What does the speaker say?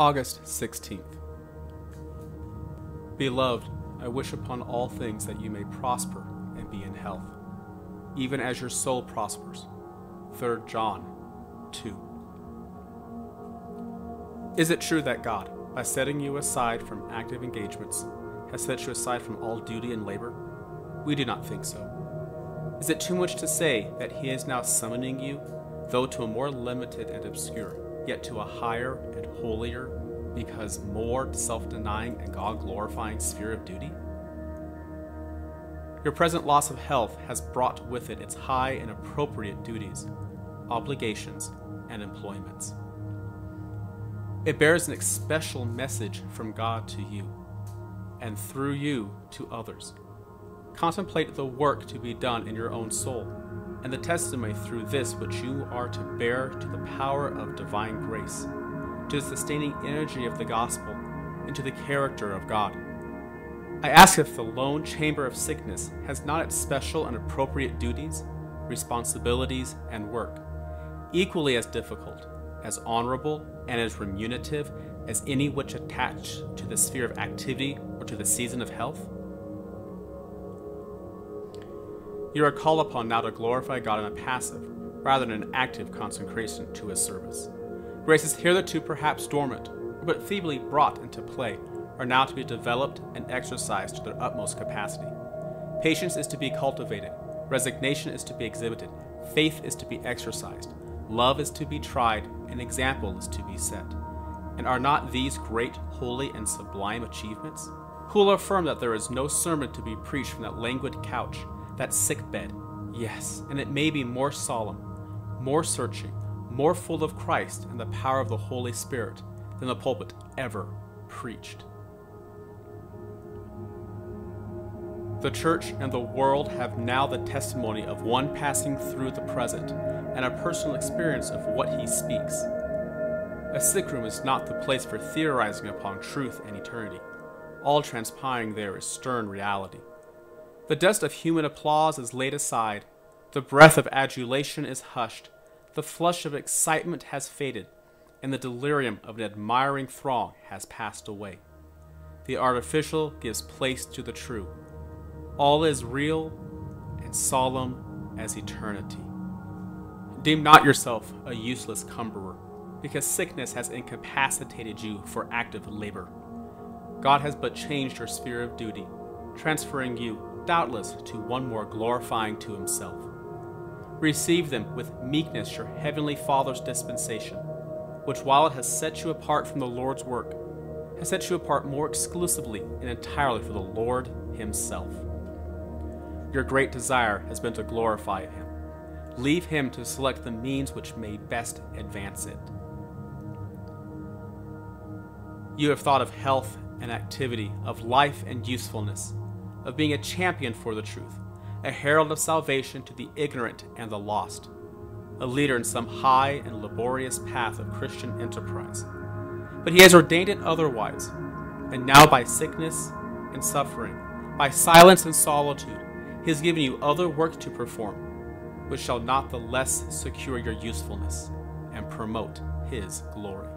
August 16th. Beloved, I wish upon all things that you may prosper and be in health, even as your soul prospers. 3 John 2. Is it true that God, by setting you aside from active engagements, has set you aside from all duty and labor? We do not think so. Is it too much to say that He is now summoning you, though to a more limited and obscure, yet to a higher and holier, because more self denying and God glorifying sphere of duty? Your present loss of health has brought with it its high and appropriate duties, obligations, and employments. It bears an especial message from God to you, and through you to others. Contemplate the work to be done in your own soul, and the testimony through this which you are to bear to the power of divine grace, to the sustaining energy of the gospel, and to the character of God. I ask if the lone chamber of sickness has not its special and appropriate duties, responsibilities, and work, equally as difficult, as honorable, and as remunerative as any which attach to the sphere of activity or to the season of health? You are called upon now to glorify God in a passive, rather than an active consecration to His service. Graces hitherto perhaps dormant, but feebly brought into play, are now to be developed and exercised to their utmost capacity. Patience is to be cultivated, resignation is to be exhibited, faith is to be exercised, love is to be tried, and example is to be set. And are not these great, holy, and sublime achievements? Who will affirm that there is no sermon to be preached from that languid couch, that sick bed? Yes, and it may be more solemn, more searching, more full of Christ and the power of the Holy Spirit than the pulpit ever preached. The church and the world have now the testimony of one passing through the present and a personal experience of what he speaks. A sick room is not the place for theorizing upon truth and eternity. All transpiring there is stern reality. The dust of human applause is laid aside, the breath of adulation is hushed, the flush of excitement has faded, and the delirium of an admiring throng has passed away. The artificial gives place to the true. All is real and solemn as eternity. Deem not yourself a useless cumberer, because sickness has incapacitated you for active labor. God has but changed your sphere of duty, transferring you, doubtless, to one more glorifying to himself. Receive them with meekness your heavenly Father's dispensation, which, while it has set you apart from the Lord's work, has set you apart more exclusively and entirely for the Lord Himself. Your great desire has been to glorify Him. Leave Him to select the means which may best advance it. You have thought of health and activity, of life and usefulness, of being a champion for the truth, a herald of salvation to the ignorant and the lost, a leader in some high and laborious path of Christian enterprise. But He has ordained it otherwise, and now by sickness and suffering, by silence and solitude, He has given you other work to perform, which shall not the less secure your usefulness and promote His glory.